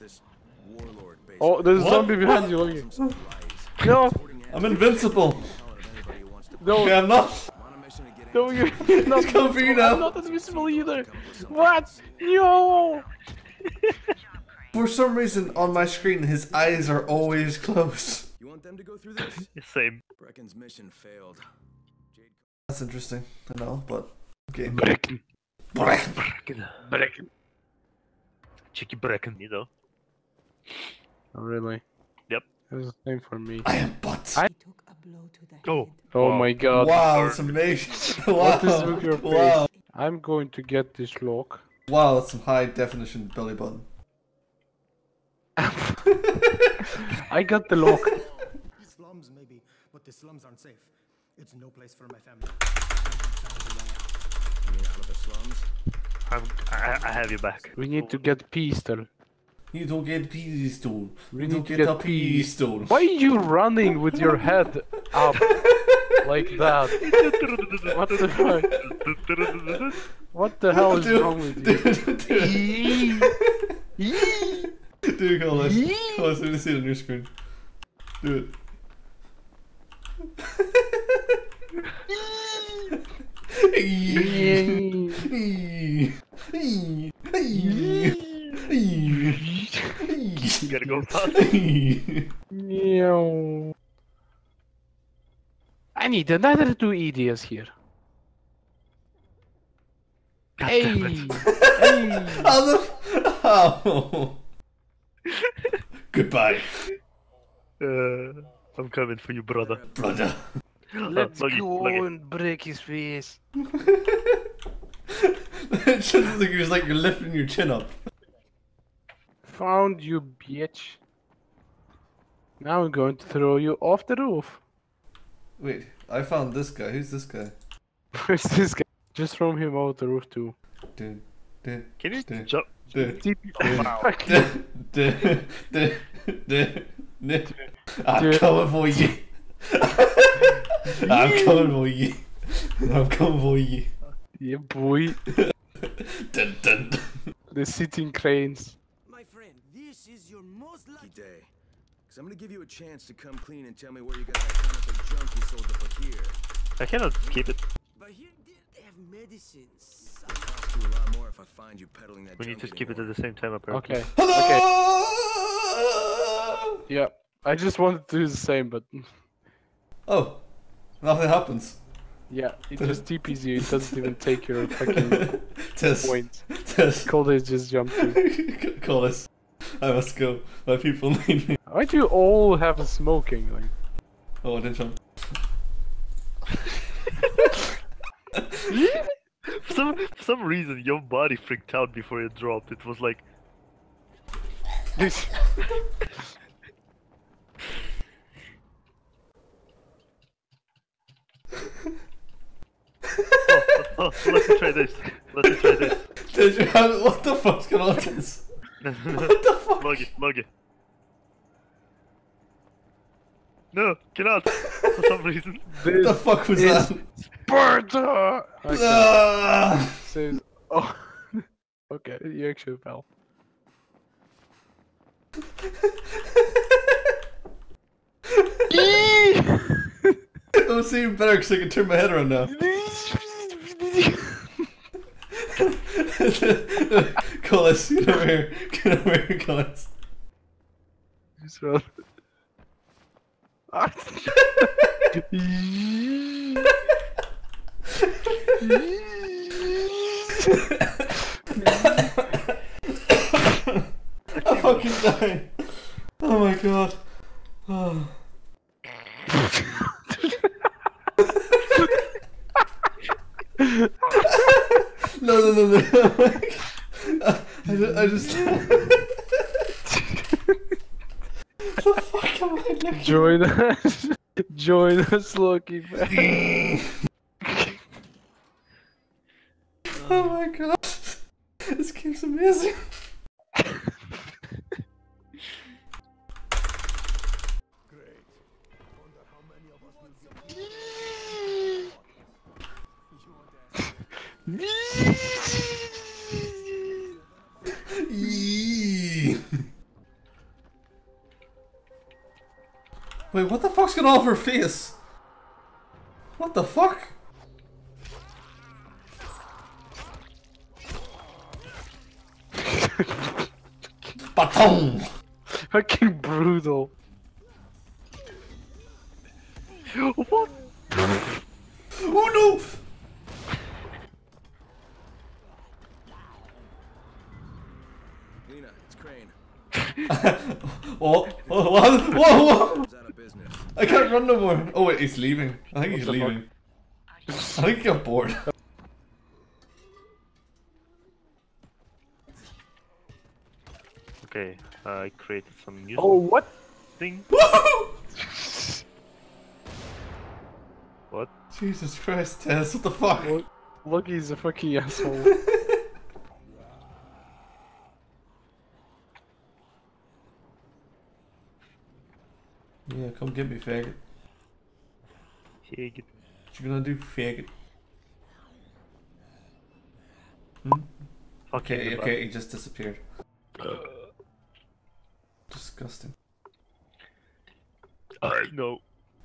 This warlord base. Oh, there's a What? zombie behind you. Look. Some supplies. No, I'm invincible. Call it anybody who wants to no, Okay, I'm not. I'm on a mission to get no, you're not It's coming for you now. I'm not invisible either. What? No. For some reason, on my screen, his eyes are always closed. You want them to go through this? Same. Brecken's mission failed. That's interesting to know, but okay. Brecken. Bracken. Brecken. Cheeky Bracken, you know. Oh, really? Yep. It's the same for me. I am but. I- He took a blow to the oh. head. Oh. Oh my god. Wow, that's amazing. wow. What is with your wow. I'm going to get this lock. Wow, that's some high definition belly button. I got the lock. Slums, maybe, but the slums aren't safe. It's no place for my family. Out of the slums? I'm, I, I have you back. We need to get pistol. You don't get pistol. We You need don't get, get a pistol. Why are you running with your head up like that? What the fuck? What the hell is Do wrong with you? it, do it. Do it, Collis. Collis, let me see it on your screen. Do it. You gotta go fast. Meow. I need another two idiots here. God Hey, damn it. hey. How the f- How? Goodbye, Uh, I'm coming for you, brother. brother. Let's Luggy, go Luggy. and break his face. it just like you're like you're lifting your chin up. Found you, bitch. Now I'm going to throw you off the roof. Wait, I found this guy. Who's this guy? Where's this guy? Just throw him out the roof too. Dude, dude, Can you dude, jump? dude. Wow. Dude, dude, dude, dude, dude. I'm coming for you. I'm coming for you. I'm coming for you. Yeah, boy. Dun, dun, dun. The sitting cranes. My friend, this is your most Lucky lucky day. Cause I'm gonna give you a chance to come clean and tell me where you got that counterfeit junk you sold to Fakir. I cannot keep it. But here they- they have medicines. It'll cost you a lot more if I find you peddling that We need junk to keep it at the same time, apparently. Okay. Hello. Yeah. I just wanted to do the same, but Oh, nothing happens. yeah, it just TPs you. It doesn't even take your fucking Tess, point. Tess, Cold just jumped in. call us. I must go. My people need me. Why do you all have a smoking? Like, Oh, I didn't jump. For some, for some reason, your body freaked out before it dropped. It was like, this. oh, oh, oh let's try this. Let's try this. Did you have what the fuck's going on? Tess? What the fuck? Log it, log it. No, cannot. For some reason. What the fuck was is- that? Sparta! Okay, Ah! so, oh. okay, you actually fell. I'm seeing better because I can turn my head around now. Collis, get over here. Get over here, Collis. Just run. I'm fucking dying. Oh my god. Oh. no, no, no, no. I just. I just the fuck am I looking Join us. Join us, Loki. man. Oh my god. This game's amazing. Wait, what the fuck's going on with her face? What the fuck? Baton! Fucking brutal. what? Oh no! Lena, it's Crane. Oh, oh, what? Whoa, whoa! He's out of business. I can't run no more. Oh wait, he's leaving. I think he's the fuck? leaving. I think he got bored. Okay, I created some music. Oh, what? thing. What? Jesus Christ, Tess, what the fuck? Look, look, he's a fucking asshole. Yeah, come get me, faggot. Get What you gonna do, faggot? Hmm? fucking Okay, okay, he just disappeared. Uh. Disgusting. I know.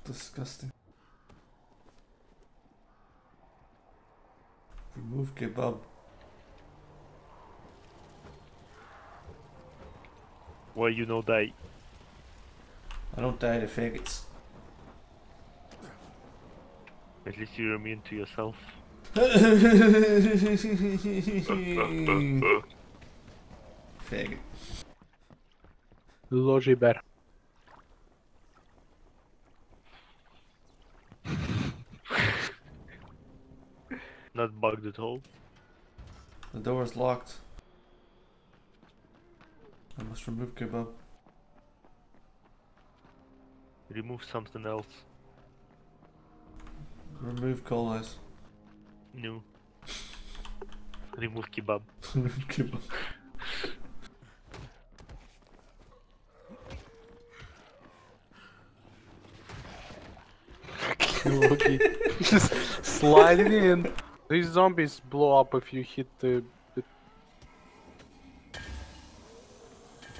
Disgusting. Remove kebab. Why you know that? I don't die to faggots. At least you're immune to yourself. Faggot. Logie Bear. Not bugged at all. The door is locked. I must remove kebab. Remove something else. Remove colas. No. Remove kebab. remove kebab. Loki. Just sliding in. These zombies blow up if you hit the. the...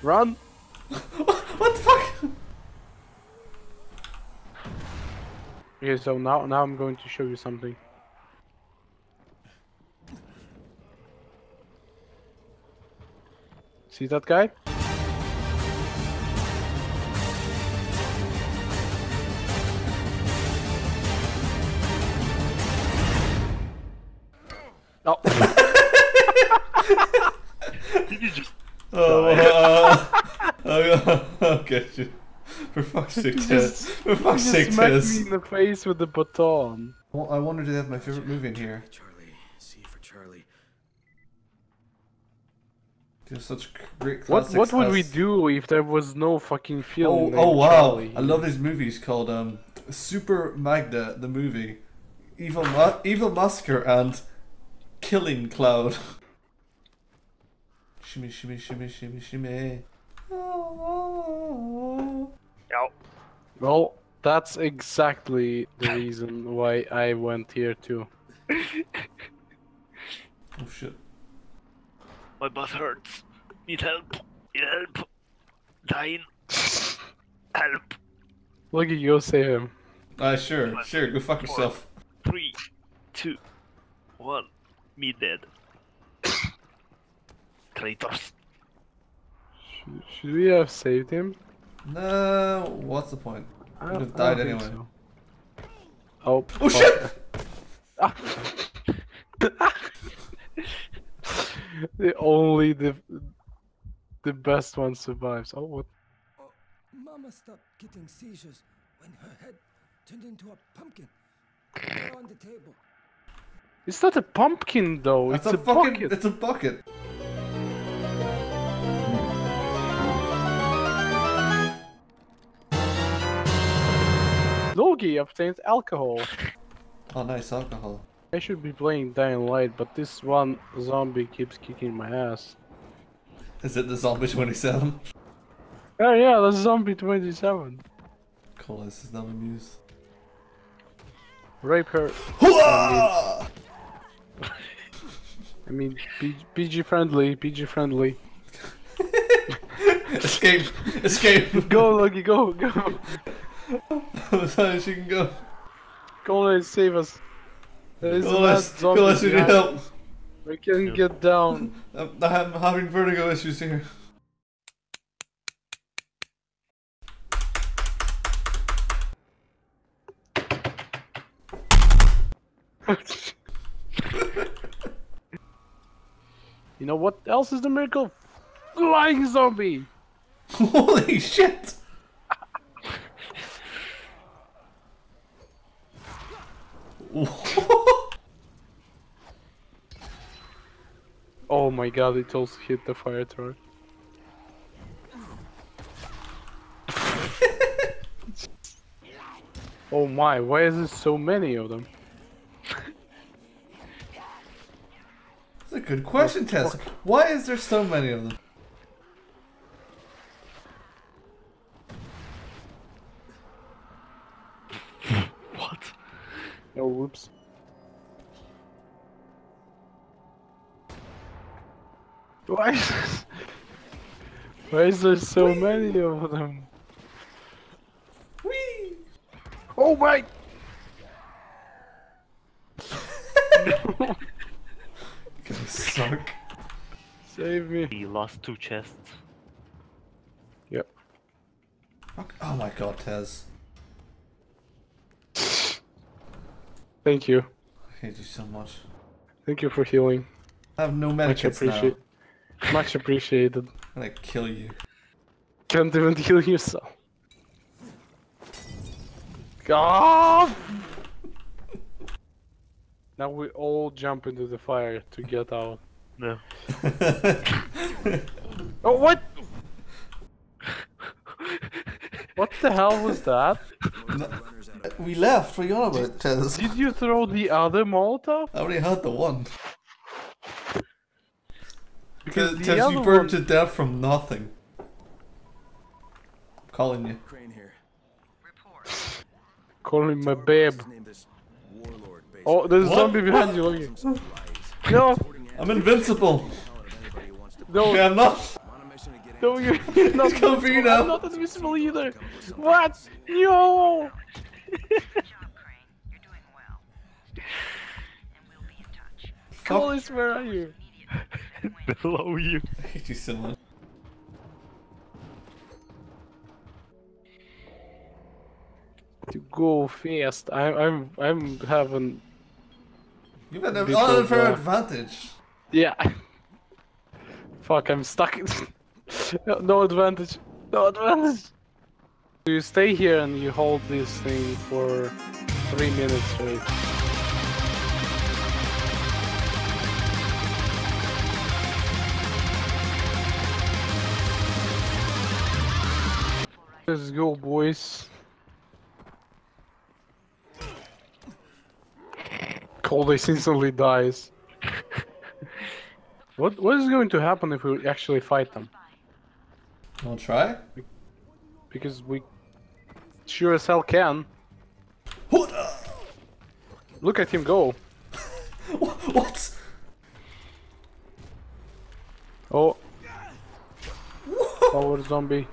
Run! what the fuck? Okay, so now now I'm going to show you something. See that guy? Oh, Did you just Oh, uh, oh, okay. shit. For fuck's sake, Tess. just- For fuck's just sake, smacked Tess. me in the face with the baton. Well, I wonder do they have my favorite movie in here. Charlie, C for Charlie. There's such great What classics. what would we do if there was no fucking film? Oh, oh wow! Charlie? I love these movies called um, Super Magda, the movie, Evil Ma- Evil Massacre, and Killing Cloud. shimmy, shimmy, shimmy, shimmy, shimmy. Oh, Ow. Well, that's exactly the reason why I went here too. oh shit! My butt hurts. Need help. Need help. Dying. help. Look at you, save him. Ah, sure, sure. Go fuck yourself. Three, two, one. Me dead. Traitors. Should, should we have saved him? No, what's the point? I Would have died anyway. so. Oh, Oh shit! the only the the best one survives. Oh, what? Oh, mama stopped getting seizures when her head turned into a pumpkin. On the table. It's not a pumpkin though. That's it's a, a, fucking. bucket. It's a bucket. Logi obtains alcohol. Oh, nice alcohol. I should be playing Dying Light, but this one zombie keeps kicking my ass. Is it the zombie twenty-seven? Oh yeah, the zombie 27. Cool. This is not amused. Rape her. I mean, P- PG friendly, PG friendly. Escape! Escape! Go, Logi, go, go. As high as you can go. Colin, save us. There's a mad Colas, zombie Colas, you need help. us. We can get down. I'm, I'm having vertigo issues here. you know what else is the miracle? Flying zombie! Holy shit! Oh my god, it also hit the fire truck. oh my, why is there so many of them? That's a good question, Tess. Why is there so many of them? What? Oh, whoops. Why is, why is there so many of them? Whee! Oh my! Gonna suck. Save me. The last two chests. Yep. Fuck. Oh my god, Tez. Thank you. I hate you so much. Thank you for healing. I have no Much medikits now. Appreciate. Much appreciated. I'm gonna kill you. Can't even heal yourself. God! now we all jump into the fire to get out. No. Oh, what? What the hell was that? Runners out of we left. we're you on about, Tez? Did you throw the other Molotov? I already had the one. Because the Tez, other you burned one... to death from nothing. I'm calling you. Crane here. Calling my babe. His name is Warlord, basically. Oh, there's a zombie behind you. Some Look. No, I'm invincible. Call it if anybody wants to- no, Okay, I'm not. I'm on a mission to get no, you're, you're not He's coming for you now. I'm not invisible either. What? No! Good job, Crane. You're doing well. And we'll be in touch. Collis, where are you? Below you. I hate you so much. To go fast. I'm I'm, I'm having, You've an unfair uh, advantage. yeah. Fuck, I'm stuck. no, no advantage. No advantage. You stay here and you hold this thing for three minutes straight. Go, boys. Coldice instantly dies. what what is going to happen if we actually fight them? Wanna try? Because we sure as hell can. Look at him go. What? Oh. Power zombie.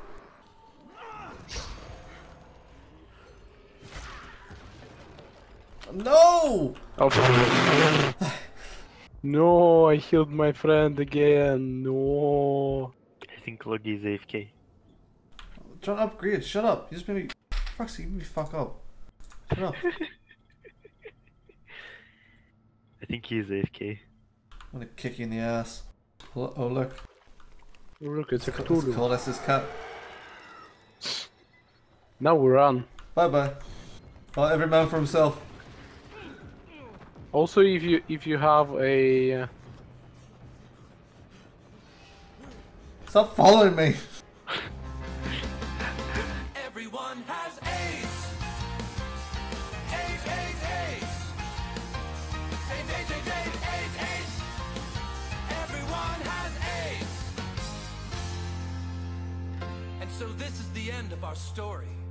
No! Oh. no, I healed my friend again. No. I think Loggy is AFK. Trying to upgrade. Shut up. You just made me. Fuck, you made me fuck up. Shut up. I think he is AFK. I'm gonna kick you in the ass. Lo- Oh look, oh, Look, it's a it's Cthulhu. called us his cat. Now we run. Bye bye. Well, every man for himself. Also, if you if you have a uh, Stop following me. Everyone has AIDS. AIDS, AIDS, AIDS. AIDS, AIDS, AIDS, AIDS, AIDS, AIDS. Everyone has AIDS. And so this is the end of our story.